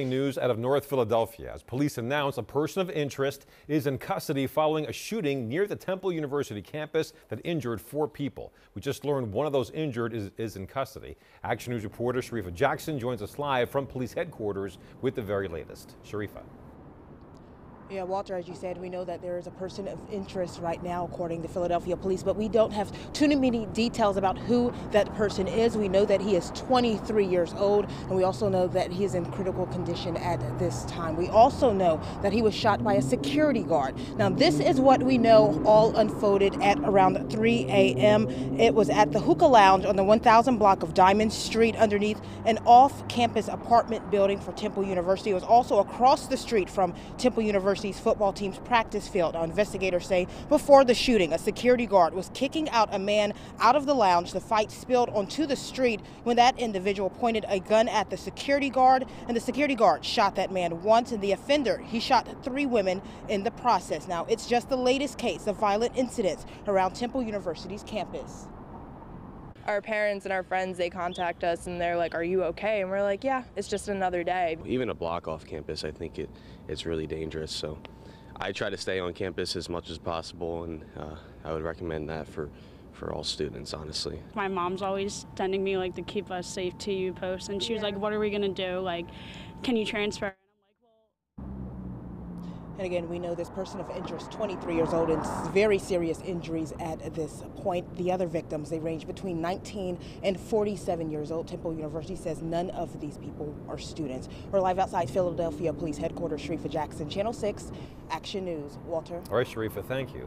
News out of North Philadelphia as police announce a person of interest is in custody following a shooting near the Temple University campus that injured four people. We just learned one of those injured is, is in custody. Action News reporter Sharifa Jackson joins us live from police headquarters with the very latest. Sharifa. Yeah, Walter, as you said, we know that there is a person of interest right now, according to Philadelphia police, but we don't have too many details about who that person is. We know that he is 23 years old, and we also know that he is in critical condition at this time. We also know that he was shot by a security guard. Now, this is what we know all unfolded at around 3 a.m. It was at the Hookah Lounge on the 1000 block of Diamond Street underneath an off campus apartment building for Temple University. It was also across the street from Temple University University's football team's practice field. Now, investigators say before the shooting, a security guard was kicking out a man out of the lounge. The fight spilled onto the street when that individual pointed a gun at the security guard, and the security guard shot that man once, and the offender, he shot three women in the process. Now, it's just the latest case of violent incidents around Temple University's campus our parents and our friends they contact us and they're like are you okay? And we're like yeah it's just another day. Even a block off campus i think it it's really dangerous. So i try to stay on campus as much as possible and uh, i would recommend that for for all students honestly. My mom's always sending me like the keep us safe tu post and she was like what are we going to do? Like can you transfer and again, we know this person of interest, 23 years old, and very serious injuries at this point. The other victims, they range between 19 and 47 years old. Temple University says none of these people are students. We're live outside Philadelphia Police Headquarters, Sharifa Jackson, Channel 6, Action News. Walter. All right, Sharifa, thank you.